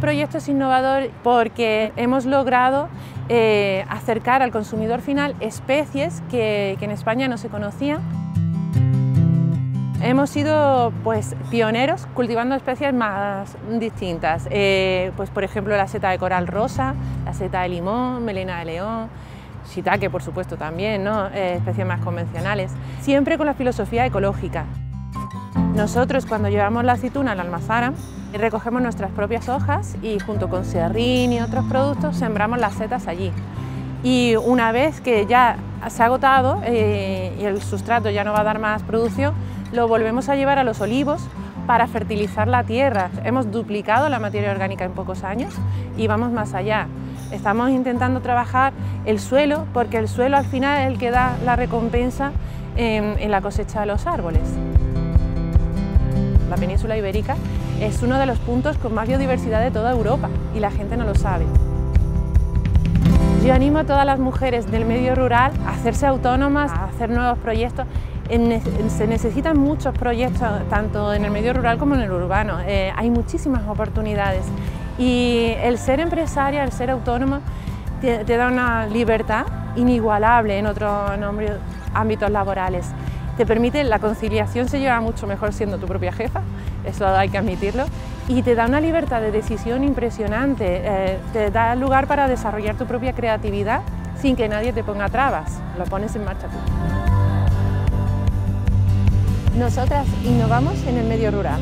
proyecto es innovador porque hemos logrado eh, acercar al consumidor final especies que, en España no se conocían. Hemos sido pues, pioneros cultivando especies más distintas, eh, pues, por ejemplo la seta de coral rosa, la seta de limón, melena de león, shiitake por supuesto también, ¿no? Eh, especies más convencionales, siempre con la filosofía ecológica. Nosotros cuando llevamos la aceituna a la almazara, recogemos nuestras propias hojas y junto con serrín y otros productos sembramos las setas allí. Y una vez que ya se ha agotado eh, y el sustrato ya no va a dar más producción, lo volvemos a llevar a los olivos para fertilizar la tierra. Hemos duplicado la materia orgánica en pocos años y vamos más allá. Estamos intentando trabajar el suelo porque el suelo al final es el que da la recompensa en la cosecha de los árboles. La península ibérica es uno de los puntos con más biodiversidad de toda Europa y la gente no lo sabe. Yo animo a todas las mujeres del medio rural a hacerse autónomas, a hacer nuevos proyectos. Se necesitan muchos proyectos, tanto en el medio rural como en el urbano. Eh, hay muchísimas oportunidades y el ser empresaria, el ser autónoma, te, da una libertad inigualable en otros ámbitos laborales te permite, la conciliación se lleva mucho mejor siendo tu propia jefa, eso hay que admitirlo, y te da una libertad de decisión impresionante, eh, te da lugar para desarrollar tu propia creatividad sin que nadie te ponga trabas, lo pones en marcha tú. Nosotras innovamos en el medio rural.